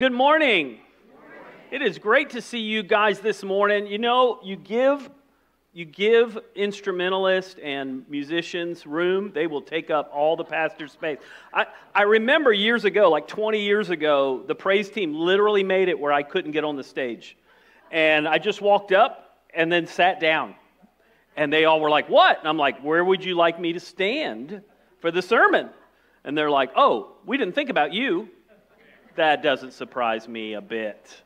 Good morning. It is great to see you guys this morning. You know, you give you give instrumentalists and musicians room, they will take up all the pastor's space. I, I remember years ago, like 20 years ago, the praise team literally made it where I couldn't get on the stage. And I just walked up and then sat down. And they all were like, What? And I'm like, Where would you like me to stand for the sermon? And they're like, Oh, we didn't think about you. That doesn't surprise me a bit.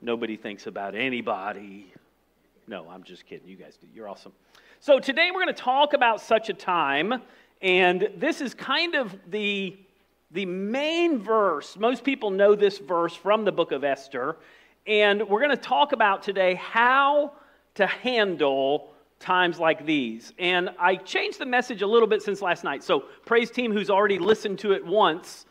Nobody thinks about anybody. No, I'm just kidding. You guys do. You're awesome. So today we're going to talk about such a time, and this is kind of the, the main verse. Most people know this verse from the book of Esther, and we're going to talk about today how to handle times like these. And I changed the message a little bit since last night. So, praise team who's already listened to it once,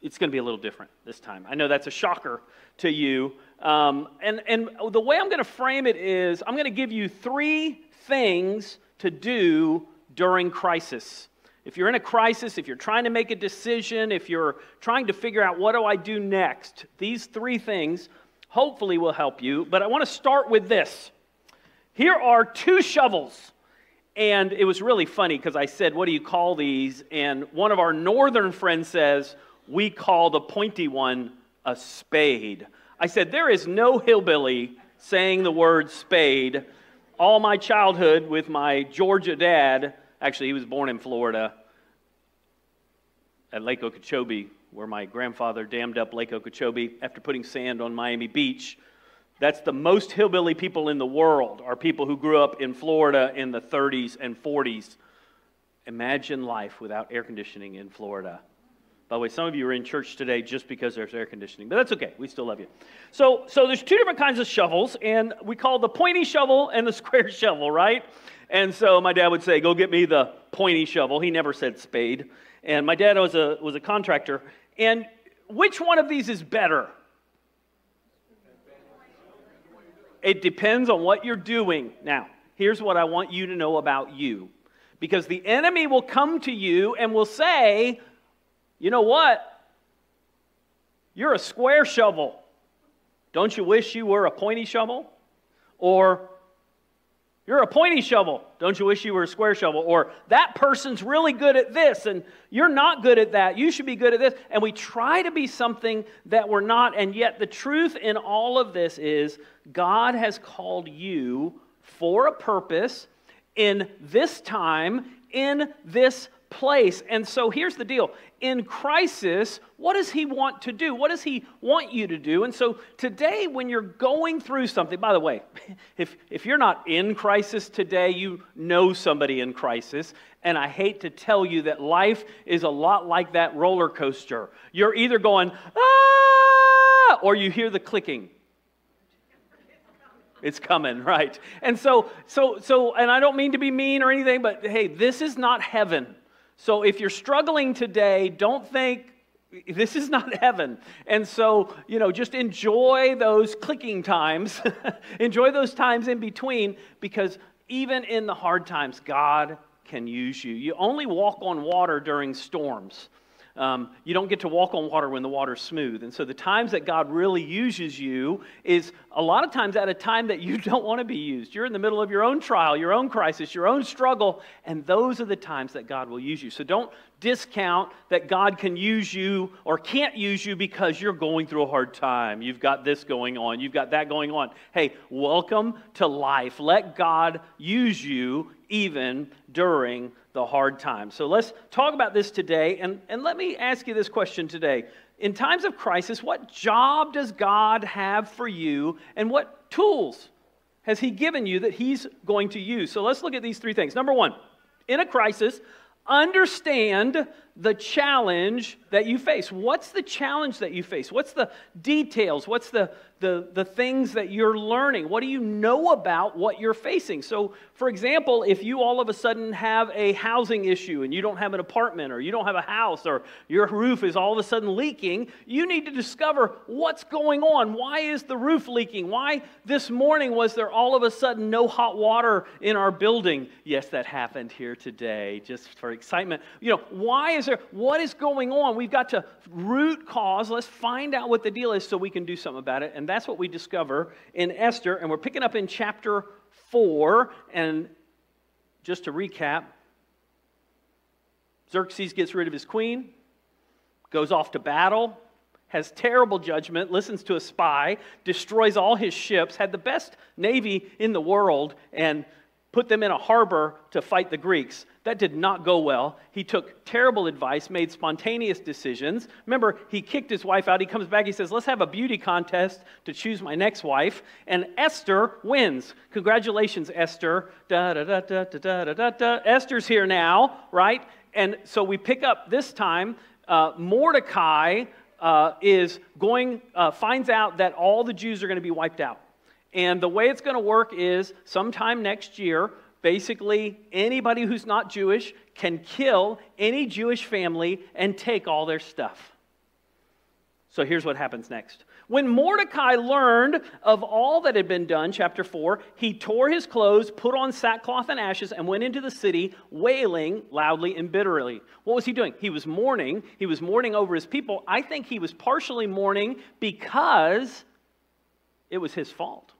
it's going to be a little different this time. I know that's a shocker to you. Um, and, and the way I'm going to frame it is I'm going to give you three things to do during crisis. If you're in a crisis, if you're trying to make a decision, if you're trying to figure out what do I do next, these three things hopefully will help you. But I want to start with this. Here are two shovels. And it was really funny because I said, What do you call these? And one of our northern friends says, We call the pointy one a spade. I said, There is no hillbilly saying the word spade. All my childhood with my Georgia dad, actually, he was born in Florida at Lake Okeechobee, where my grandfather dammed up Lake Okeechobee after putting sand on Miami Beach. That's the most hillbilly people in the world, are people who grew up in Florida in the 30s and 40s. Imagine life without air conditioning in Florida. By the way, some of you are in church today just because there's air conditioning, but that's okay. We still love you. So, so there's two different kinds of shovels, and we call the pointy shovel and the square shovel, right? And so my dad would say, "Go get me the pointy shovel." He never said spade. And my dad was a was a contractor. And which one of these is better? It depends on what you're doing. Now, here's what I want you to know about you. Because the enemy will come to you and will say, you know what? You're a square shovel. Don't you wish you were a pointy shovel? Or you're a pointy shovel. Don't you wish you were a square shovel? Or that person's really good at this and you're not good at that. You should be good at this. And we try to be something that we're not. And yet, the truth in all of this is God has called you for a purpose in this time, in this place. And so here's the deal in crisis, what does he want to do? What does he want you to do? And so today, when you're going through something, by the way, if, if you're not in crisis today, you know somebody in crisis. And I hate to tell you that life is a lot like that roller coaster. You're either going, ah, or you hear the clicking. It's coming, right? And so, so, so, and I don't mean to be mean or anything, but hey, this is not heaven. So if you're struggling today, don't think this is not heaven. And so, you know, just enjoy those clicking times, enjoy those times in between, because even in the hard times, God can use you. You only walk on water during storms. Um, you don't get to walk on water when the water's smooth. And so the times that God really uses you is a lot of times at a time that you don't want to be used. You're in the middle of your own trial, your own crisis, your own struggle, and those are the times that God will use you. So don't discount that God can use you or can't use you because you're going through a hard time. You've got this going on, you've got that going on. Hey, welcome to life. Let God use you even during the hard times. So let's talk about this today. And, and let me ask you this question today. In times of crisis, what job does God have for you, and what tools has He given you that He's going to use? So let's look at these three things. Number one, in a crisis, understand the challenge that you face. What's the challenge that you face? What's the details? What's the, the, the things that you're learning? What do you know about what you're facing? So, for example, if you all of a sudden have a housing issue and you don't have an apartment or you don't have a house or your roof is all of a sudden leaking, you need to discover what's going on. Why is the roof leaking? Why this morning was there all of a sudden no hot water in our building? Yes, that happened here today, just for excitement. You know, why is there. What is going on? We've got to root cause. Let's find out what the deal is so we can do something about it. And that's what we discover in Esther. And we're picking up in chapter 4. And just to recap, Xerxes gets rid of his queen, goes off to battle, has terrible judgment, listens to a spy, destroys all his ships, had the best navy in the world, and put them in a harbor to fight the Greeks. That did not go well. He took terrible advice, made spontaneous decisions. Remember, he kicked his wife out. He comes back, he says, Let's have a beauty contest to choose my next wife. And Esther wins. Congratulations, Esther. Da, da, da, da, da, da, da, da. Esther's here now, right? And so we pick up this time. Uh, Mordecai uh, is going, uh, finds out that all the Jews are going to be wiped out. And the way it's going to work is sometime next year, basically anybody who's not Jewish can kill any Jewish family and take all their stuff. So here's what happens next. When Mordecai learned of all that had been done, chapter 4, he tore his clothes, put on sackcloth and ashes, and went into the city wailing loudly and bitterly. What was he doing? He was mourning. He was mourning over his people. I think he was partially mourning because it was his fault.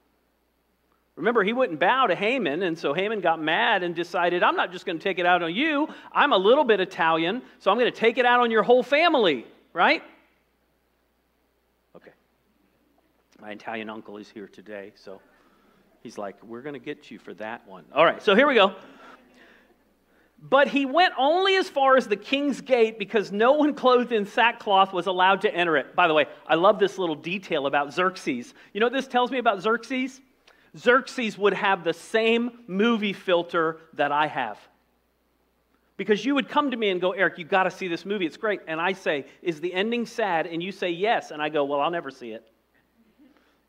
Remember, he wouldn't bow to Haman, and so Haman got mad and decided, I'm not just going to take it out on you. I'm a little bit Italian, so I'm going to take it out on your whole family, right? Okay. My Italian uncle is here today, so he's like, We're going to get you for that one. All right, so here we go. But he went only as far as the king's gate because no one clothed in sackcloth was allowed to enter it. By the way, I love this little detail about Xerxes. You know what this tells me about Xerxes? Xerxes would have the same movie filter that I have. Because you would come to me and go, Eric, you got to see this movie. It's great. And I say, Is the ending sad? And you say, Yes. And I go, Well, I'll never see it.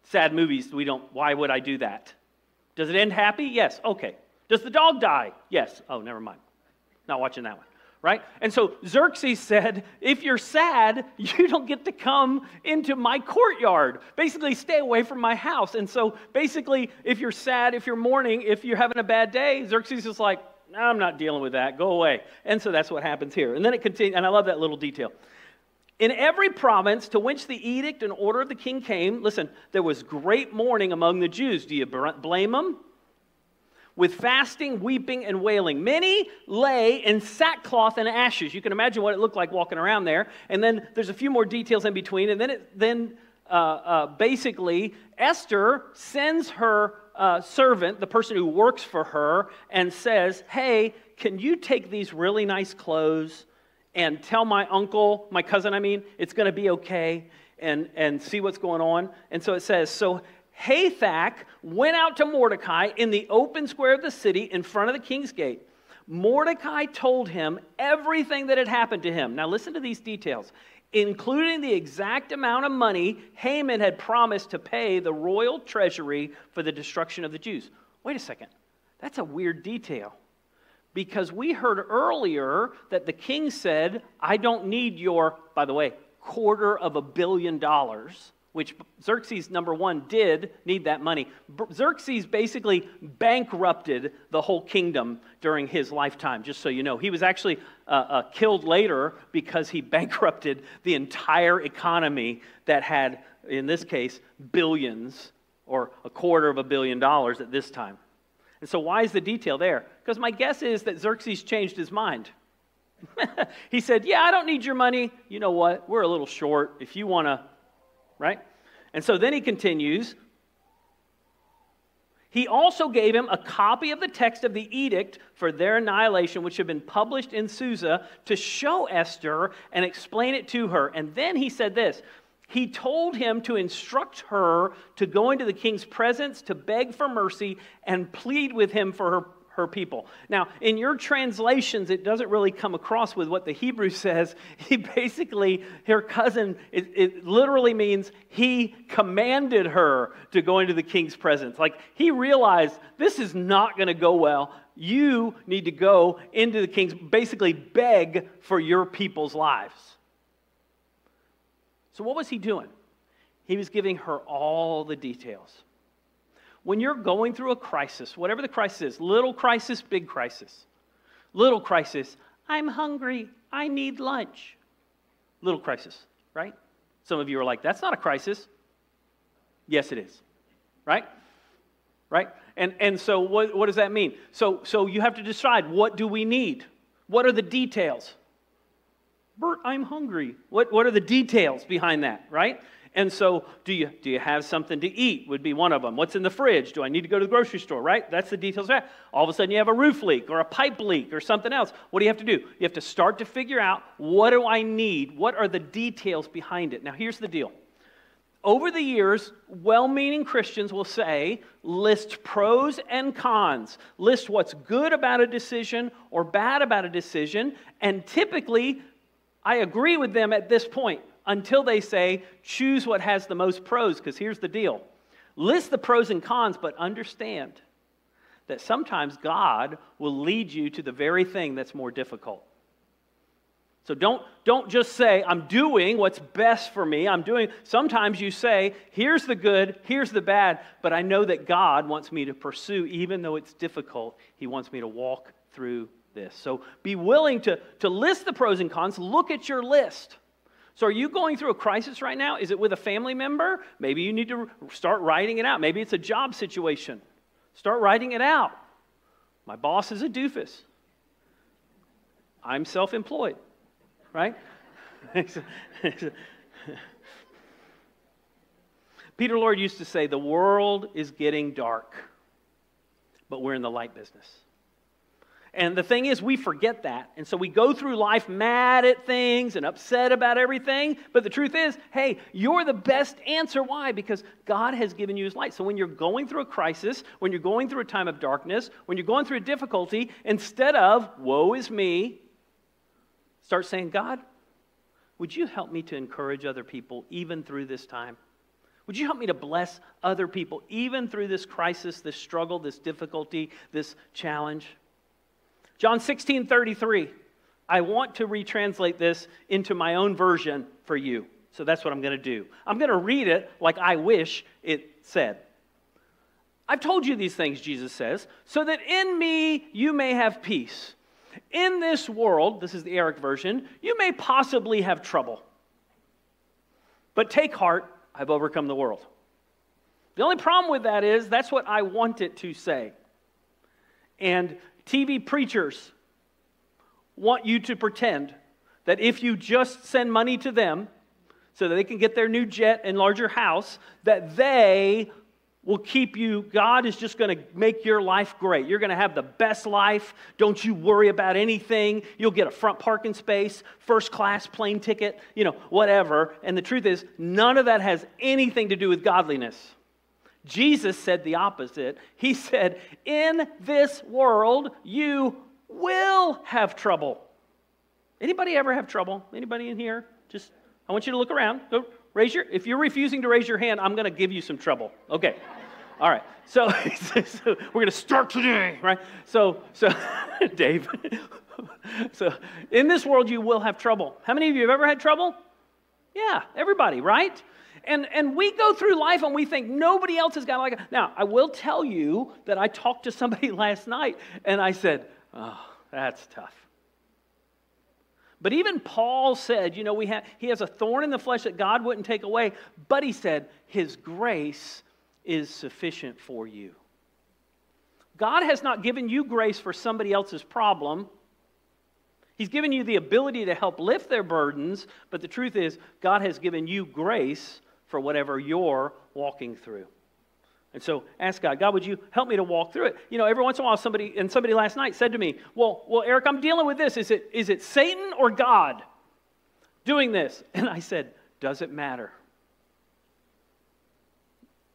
Sad movies, we don't, why would I do that? Does it end happy? Yes. Okay. Does the dog die? Yes. Oh, never mind. Not watching that one right? And so Xerxes said, if you're sad, you don't get to come into my courtyard. Basically, stay away from my house. And so basically, if you're sad, if you're mourning, if you're having a bad day, Xerxes is like, no, I'm not dealing with that. Go away. And so that's what happens here. And then it continues, and I love that little detail. In every province to which the edict and order of the king came, listen, there was great mourning among the Jews. Do you blame them? With fasting, weeping, and wailing. Many lay in sackcloth and ashes. You can imagine what it looked like walking around there. And then there's a few more details in between. And then, it, then uh, uh, basically, Esther sends her uh, servant, the person who works for her, and says, Hey, can you take these really nice clothes and tell my uncle, my cousin, I mean, it's going to be okay, and, and see what's going on? And so it says, So Hathach went out to Mordecai in the open square of the city in front of the king's gate. Mordecai told him everything that had happened to him. Now, listen to these details, including the exact amount of money Haman had promised to pay the royal treasury for the destruction of the Jews. Wait a second, that's a weird detail. Because we heard earlier that the king said, I don't need your, by the way, quarter of a billion dollars which Xerxes, number one, did need that money. Xerxes basically bankrupted the whole kingdom during his lifetime, just so you know. He was actually uh, uh, killed later because he bankrupted the entire economy that had, in this case, billions or a quarter of a billion dollars at this time. And so, why is the detail there? Because my guess is that Xerxes changed his mind. he said, Yeah, I don't need your money. You know what? We're a little short. If you want to right? And so then he continues. He also gave him a copy of the text of the edict for their annihilation, which had been published in Susa, to show Esther and explain it to her. And then he said this He told him to instruct her to go into the king's presence, to beg for mercy, and plead with him for her her people. Now, in your translations, it doesn't really come across with what the Hebrew says. He basically, her cousin, it, it, literally means he commanded her to go into the king's presence. Like he realized this is not going to go well. You need to go into the king's, basically beg for your people's lives. So, what was he doing? He was giving her all the details when you're going through a crisis, whatever the crisis is little crisis, big crisis. Little crisis, I'm hungry. I need lunch. Little crisis, right? Some of you are like, that's not a crisis. Yes, it is, right? Right? And, and so what, what does that mean? So, so you have to decide what do we need? What are the details? Bert, I'm hungry. What, what are the details behind that, right? And so, do you, do you have something to eat? Would be one of them. What's in the fridge? Do I need to go to the grocery store, right? That's the details. All of a sudden, you have a roof leak or a pipe leak or something else. What do you have to do? You have to start to figure out what do I need? What are the details behind it? Now, here's the deal. Over the years, well meaning Christians will say, list pros and cons, list what's good about a decision or bad about a decision, and typically, I agree with them at this point until they say, choose what has the most pros, because here's the deal list the pros and cons, but understand that sometimes God will lead you to the very thing that's more difficult. So don't, don't just say, I'm doing what's best for me. I'm doing, sometimes you say, here's the good, here's the bad, but I know that God wants me to pursue, even though it's difficult, He wants me to walk through this. So be willing to, to list the pros and cons, look at your list. So, are you going through a crisis right now? Is it with a family member? Maybe you need to start writing it out. Maybe it's a job situation. Start writing it out. My boss is a doofus. I'm self employed, right? Peter Lord used to say, The world is getting dark, but we're in the light business. And the thing is, we forget that. And so we go through life mad at things and upset about everything. But the truth is, hey, you're the best answer. Why? Because God has given you His light. So when you're going through a crisis, when you're going through a time of darkness, when you're going through a difficulty, instead of, woe is me, start saying, God, would you help me to encourage other people even through this time? Would you help me to bless other people even through this crisis, this struggle, this difficulty, this challenge? John 16 33. I want to retranslate this into my own version for you. So that's what I'm going to do. I'm going to read it like I wish it said. I've told you these things, Jesus says, so that in me you may have peace. In this world, this is the Eric version, you may possibly have trouble. But take heart, I've overcome the world. The only problem with that is that's what I want it to say. And TV preachers want you to pretend that if you just send money to them so that they can get their new jet and larger house, that they will keep you. God is just going to make your life great. You're going to have the best life. Don't you worry about anything. You'll get a front parking space, first class plane ticket, you know, whatever. And the truth is, none of that has anything to do with godliness. Jesus said the opposite. He said, In this world, you will have trouble. Anybody ever have trouble? Anybody in here? Just, I want you to look around. Go raise your, if you're refusing to raise your hand, I'm going to give you some trouble. Okay. All right. So, so we're going to start today, right? So, so Dave. so, in this world, you will have trouble. How many of you have ever had trouble? Yeah, everybody, right? And, and we go through life and we think nobody else has got like it. Now, I will tell you that I talked to somebody last night and I said, oh, that's tough. But even Paul said, you know, we have, he has a thorn in the flesh that God wouldn't take away, but he said, his grace is sufficient for you. God has not given you grace for somebody else's problem. He's given you the ability to help lift their burdens, but the truth is, God has given you grace for whatever you're walking through. And so ask God, God, would you help me to walk through it? You know, every once in a while somebody and somebody last night said to me, Well, well, Eric, I'm dealing with this. Is it is it Satan or God doing this? And I said, Does it matter?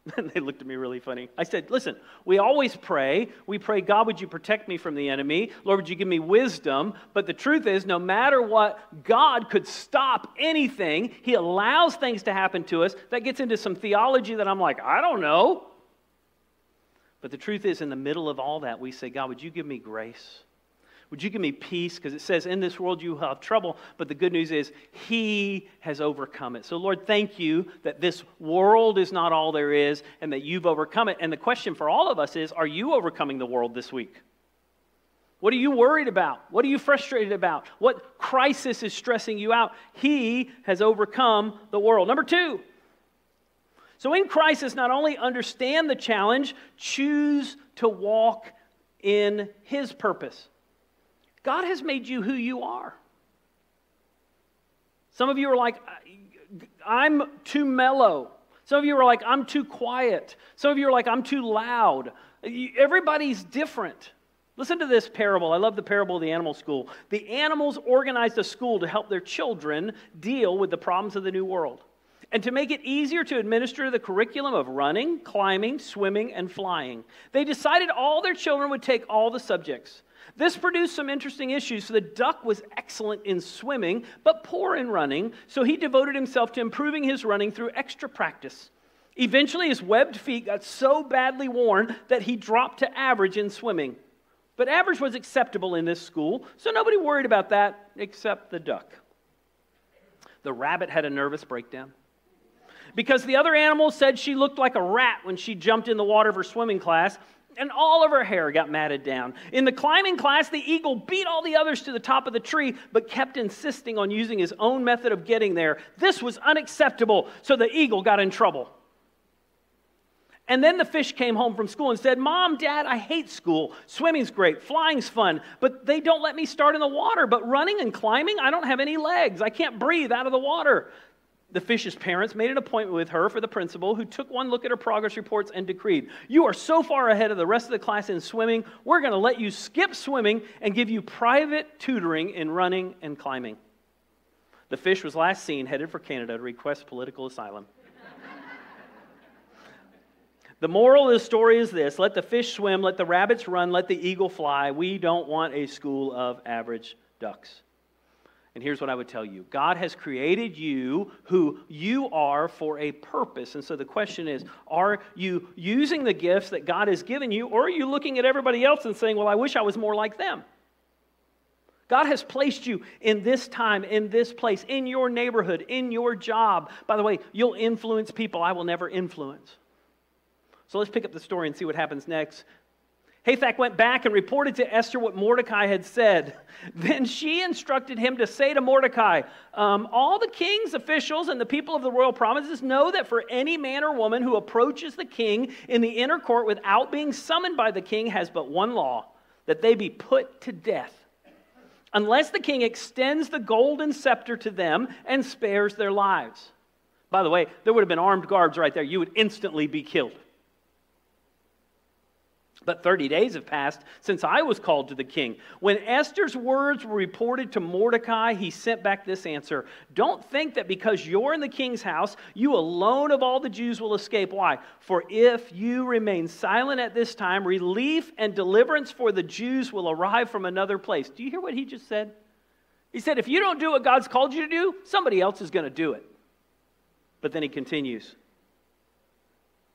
And they looked at me really funny. I said, Listen, we always pray. We pray, God, would you protect me from the enemy? Lord, would you give me wisdom? But the truth is, no matter what, God could stop anything. He allows things to happen to us. That gets into some theology that I'm like, I don't know. But the truth is, in the middle of all that, we say, God, would you give me grace? Would you give me peace? Because it says, in this world you have trouble, but the good news is, He has overcome it. So, Lord, thank you that this world is not all there is and that you've overcome it. And the question for all of us is, are you overcoming the world this week? What are you worried about? What are you frustrated about? What crisis is stressing you out? He has overcome the world. Number two, so in crisis, not only understand the challenge, choose to walk in His purpose. God has made you who you are. Some of you are like, I'm too mellow. Some of you are like, I'm too quiet. Some of you are like, I'm too loud. Everybody's different. Listen to this parable. I love the parable of the animal school. The animals organized a school to help their children deal with the problems of the new world and to make it easier to administer the curriculum of running, climbing, swimming, and flying. They decided all their children would take all the subjects. This produced some interesting issues. So the duck was excellent in swimming, but poor in running, so he devoted himself to improving his running through extra practice. Eventually, his webbed feet got so badly worn that he dropped to average in swimming. But average was acceptable in this school, so nobody worried about that except the duck. The rabbit had a nervous breakdown because the other animals said she looked like a rat when she jumped in the water for swimming class, and all of her hair got matted down. In the climbing class, the eagle beat all the others to the top of the tree, but kept insisting on using his own method of getting there. This was unacceptable, so the eagle got in trouble. And then the fish came home from school and said, Mom, Dad, I hate school. Swimming's great, flying's fun, but they don't let me start in the water. But running and climbing, I don't have any legs. I can't breathe out of the water. The fish's parents made an appointment with her for the principal, who took one look at her progress reports and decreed, You are so far ahead of the rest of the class in swimming, we're going to let you skip swimming and give you private tutoring in running and climbing. The fish was last seen headed for Canada to request political asylum. the moral of the story is this let the fish swim, let the rabbits run, let the eagle fly. We don't want a school of average ducks. And here's what I would tell you God has created you who you are for a purpose. And so the question is are you using the gifts that God has given you, or are you looking at everybody else and saying, well, I wish I was more like them? God has placed you in this time, in this place, in your neighborhood, in your job. By the way, you'll influence people I will never influence. So let's pick up the story and see what happens next. Hathach went back and reported to Esther what Mordecai had said. Then she instructed him to say to Mordecai, um, All the king's officials and the people of the royal provinces know that for any man or woman who approaches the king in the inner court without being summoned by the king has but one law that they be put to death. Unless the king extends the golden scepter to them and spares their lives. By the way, there would have been armed guards right there. You would instantly be killed. But 30 days have passed since I was called to the king. When Esther's words were reported to Mordecai, he sent back this answer Don't think that because you're in the king's house, you alone of all the Jews will escape. Why? For if you remain silent at this time, relief and deliverance for the Jews will arrive from another place. Do you hear what he just said? He said, If you don't do what God's called you to do, somebody else is going to do it. But then he continues.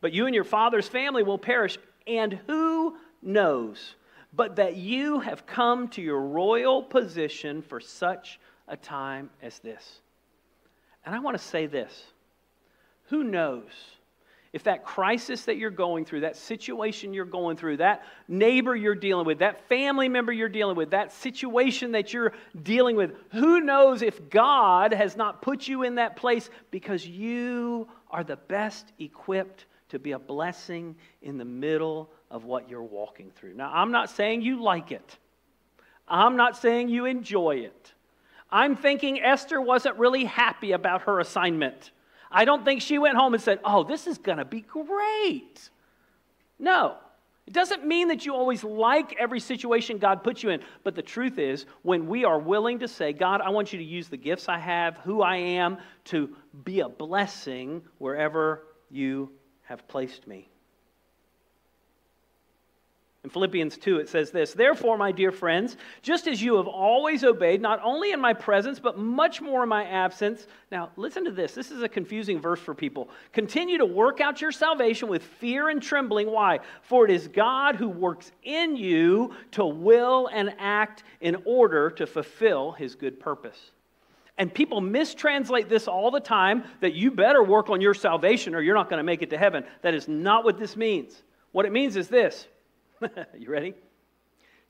But you and your father's family will perish. And who knows but that you have come to your royal position for such a time as this? And I want to say this who knows? If that crisis that you're going through, that situation you're going through, that neighbor you're dealing with, that family member you're dealing with, that situation that you're dealing with, who knows if God has not put you in that place because you are the best equipped to be a blessing in the middle of what you're walking through. Now, I'm not saying you like it, I'm not saying you enjoy it. I'm thinking Esther wasn't really happy about her assignment. I don't think she went home and said, Oh, this is going to be great. No. It doesn't mean that you always like every situation God puts you in, but the truth is, when we are willing to say, God, I want you to use the gifts I have, who I am, to be a blessing wherever you have placed me. In Philippians 2, it says this Therefore, my dear friends, just as you have always obeyed, not only in my presence, but much more in my absence. Now, listen to this. This is a confusing verse for people. Continue to work out your salvation with fear and trembling. Why? For it is God who works in you to will and act in order to fulfill his good purpose. And people mistranslate this all the time that you better work on your salvation or you're not going to make it to heaven. That is not what this means. What it means is this. you ready?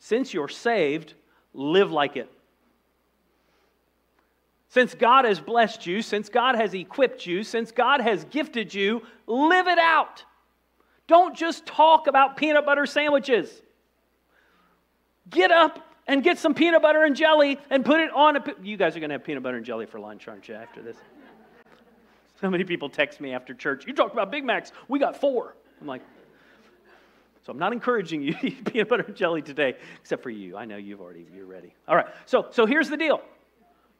since you're saved, live like it. Since God has blessed you, since God has equipped you, since God has gifted you, live it out. Don't just talk about peanut butter sandwiches. Get up and get some peanut butter and jelly and put it on a. You guys are going to have peanut butter and jelly for lunch, aren't you, after this? So many people text me after church. You talked about Big Macs. We got four. I'm like, so I'm not encouraging you to eat peanut butter and jelly today, except for you. I know you've already, you're ready. All right. So, so here's the deal.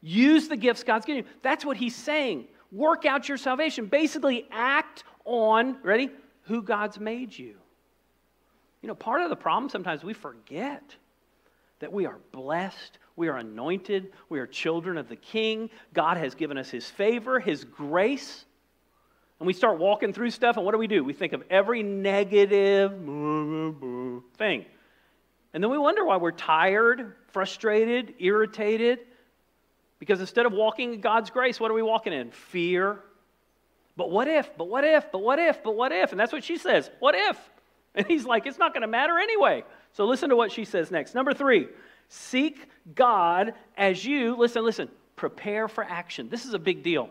Use the gifts God's given you. That's what he's saying. Work out your salvation. Basically, act on, ready? Who God's made you. You know, part of the problem sometimes we forget that we are blessed, we are anointed, we are children of the King. God has given us his favor, his grace. And we start walking through stuff, and what do we do? We think of every negative thing. And then we wonder why we're tired, frustrated, irritated. Because instead of walking in God's grace, what are we walking in? Fear. But what if? But what if? But what if? But what if? And that's what she says. What if? And he's like, it's not going to matter anyway. So listen to what she says next. Number three, seek God as you, listen, listen, prepare for action. This is a big deal.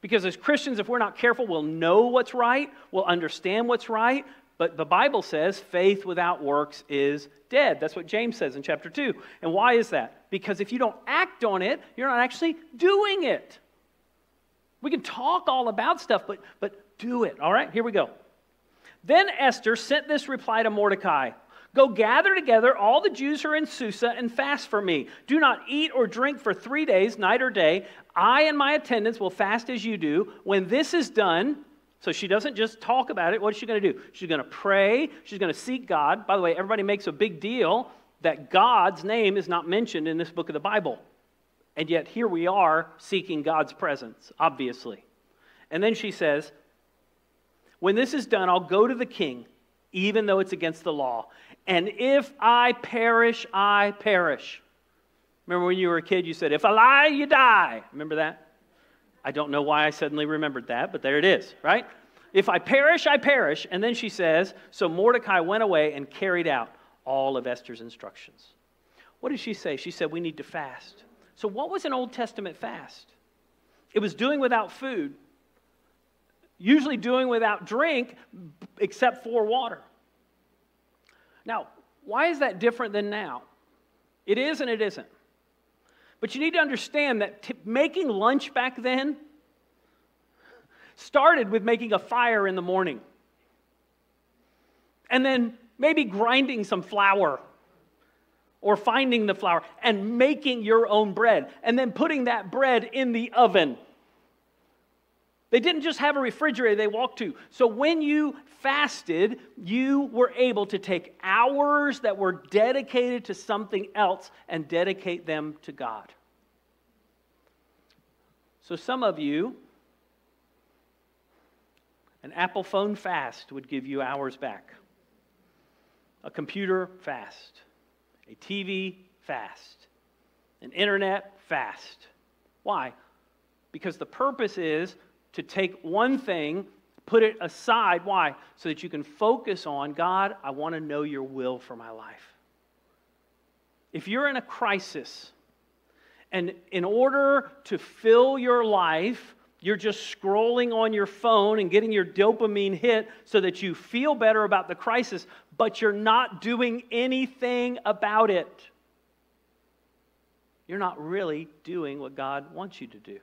Because as Christians, if we're not careful, we'll know what's right, we'll understand what's right, but the Bible says faith without works is dead. That's what James says in chapter 2. And why is that? Because if you don't act on it, you're not actually doing it. We can talk all about stuff, but, but do it. All right, here we go. Then Esther sent this reply to Mordecai Go gather together all the Jews who are in Susa and fast for me. Do not eat or drink for three days, night or day. I and my attendants will fast as you do. When this is done, so she doesn't just talk about it. What is she going to do? She's going to pray. She's going to seek God. By the way, everybody makes a big deal that God's name is not mentioned in this book of the Bible. And yet here we are seeking God's presence, obviously. And then she says, When this is done, I'll go to the king, even though it's against the law. And if I perish, I perish. Remember when you were a kid, you said, If I lie, you die. Remember that? I don't know why I suddenly remembered that, but there it is, right? If I perish, I perish. And then she says, So Mordecai went away and carried out all of Esther's instructions. What did she say? She said, We need to fast. So, what was an Old Testament fast? It was doing without food, usually doing without drink, except for water. Now, why is that different than now? It is and it isn't. But you need to understand that t- making lunch back then started with making a fire in the morning. And then maybe grinding some flour or finding the flour and making your own bread and then putting that bread in the oven. They didn't just have a refrigerator they walked to. So when you fasted, you were able to take hours that were dedicated to something else and dedicate them to God. So some of you, an Apple phone fast would give you hours back, a computer fast, a TV fast, an internet fast. Why? Because the purpose is to take one thing put it aside. Why? So that you can focus on God, I want to know your will for my life. If you're in a crisis, and in order to fill your life, you're just scrolling on your phone and getting your dopamine hit so that you feel better about the crisis, but you're not doing anything about it. You're not really doing what God wants you to do.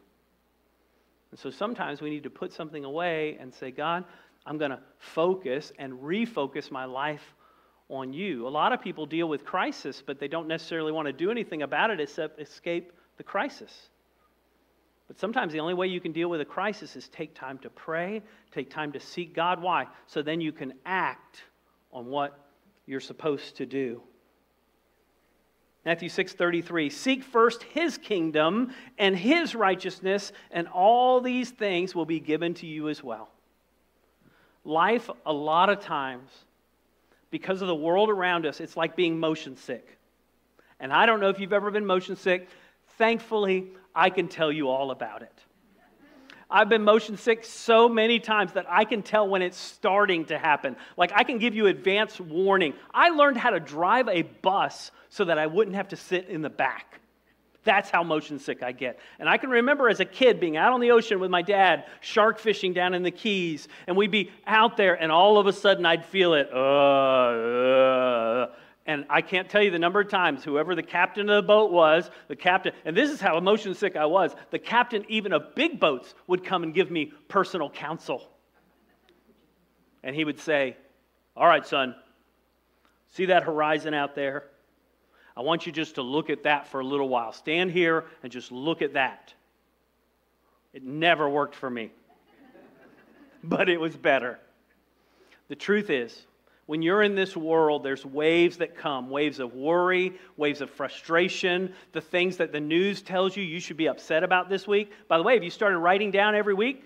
And so sometimes we need to put something away and say, God, I'm going to focus and refocus my life on you. A lot of people deal with crisis, but they don't necessarily want to do anything about it except escape the crisis. But sometimes the only way you can deal with a crisis is take time to pray, take time to seek God. Why? So then you can act on what you're supposed to do. Matthew 6:33 Seek first his kingdom and his righteousness and all these things will be given to you as well. Life a lot of times because of the world around us it's like being motion sick. And I don't know if you've ever been motion sick. Thankfully, I can tell you all about it. I've been motion sick so many times that I can tell when it's starting to happen. Like I can give you advance warning. I learned how to drive a bus so that I wouldn't have to sit in the back. That's how motion sick I get. And I can remember as a kid being out on the ocean with my dad, shark fishing down in the Keys, and we'd be out there, and all of a sudden I'd feel it. Uh, uh, and I can't tell you the number of times, whoever the captain of the boat was, the captain, and this is how motion sick I was, the captain, even of big boats, would come and give me personal counsel. And he would say, All right, son, see that horizon out there? I want you just to look at that for a little while. Stand here and just look at that. It never worked for me, but it was better. The truth is, when you're in this world, there's waves that come waves of worry, waves of frustration, the things that the news tells you you should be upset about this week. By the way, have you started writing down every week?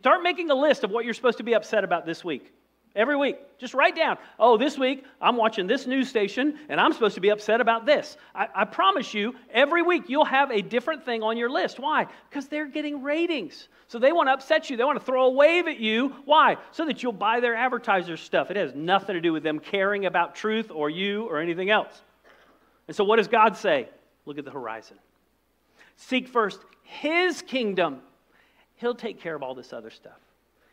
Start making a list of what you're supposed to be upset about this week. Every week. Just write down, oh, this week I'm watching this news station and I'm supposed to be upset about this. I, I promise you, every week you'll have a different thing on your list. Why? Because they're getting ratings. So they want to upset you. They want to throw a wave at you. Why? So that you'll buy their advertiser stuff. It has nothing to do with them caring about truth or you or anything else. And so what does God say? Look at the horizon. Seek first His kingdom. He'll take care of all this other stuff.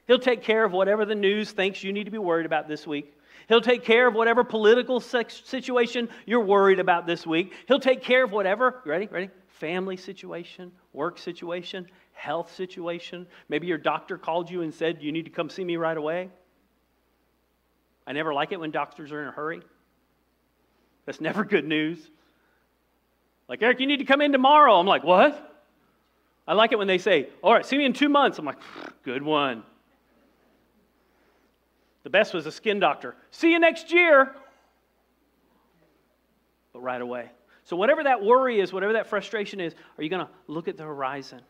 He'll take care of whatever the news thinks you need to be worried about this week. He'll take care of whatever political situation you're worried about this week. He'll take care of whatever, ready, ready? Family situation, work situation, health situation. Maybe your doctor called you and said, You need to come see me right away. I never like it when doctors are in a hurry. That's never good news. Like, Eric, you need to come in tomorrow. I'm like, What? I like it when they say, All right, see me in two months. I'm like, Good one. The best was a skin doctor. See you next year. But right away. So, whatever that worry is, whatever that frustration is, are you going to look at the horizon?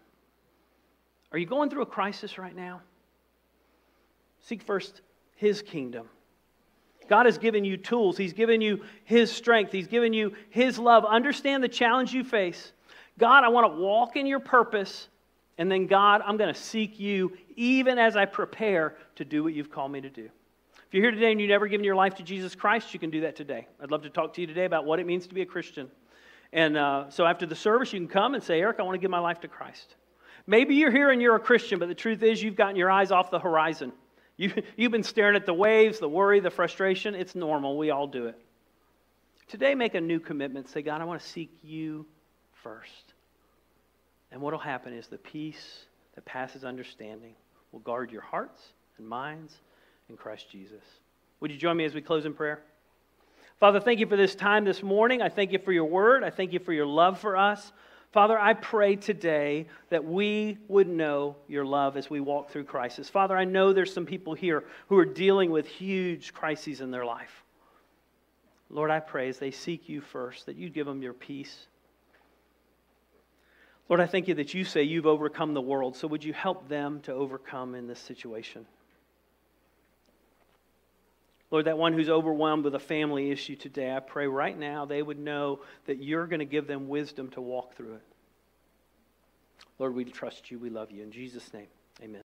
Are you going through a crisis right now? Seek first His kingdom. God has given you tools, He's given you His strength, He's given you His love. Understand the challenge you face. God, I want to walk in your purpose. And then, God, I'm going to seek you even as I prepare to do what you've called me to do. If you're here today and you've never given your life to Jesus Christ, you can do that today. I'd love to talk to you today about what it means to be a Christian. And uh, so after the service, you can come and say, Eric, I want to give my life to Christ. Maybe you're here and you're a Christian, but the truth is you've gotten your eyes off the horizon. You, you've been staring at the waves, the worry, the frustration. It's normal. We all do it. Today, make a new commitment. Say, God, I want to seek you first. And what will happen is the peace that passes understanding will guard your hearts and minds in Christ Jesus. Would you join me as we close in prayer? Father, thank you for this time this morning. I thank you for your word. I thank you for your love for us. Father, I pray today that we would know your love as we walk through crisis. Father, I know there's some people here who are dealing with huge crises in their life. Lord, I pray as they seek you first that you give them your peace. Lord, I thank you that you say you've overcome the world, so would you help them to overcome in this situation? Lord, that one who's overwhelmed with a family issue today, I pray right now they would know that you're going to give them wisdom to walk through it. Lord, we trust you. We love you. In Jesus' name, amen.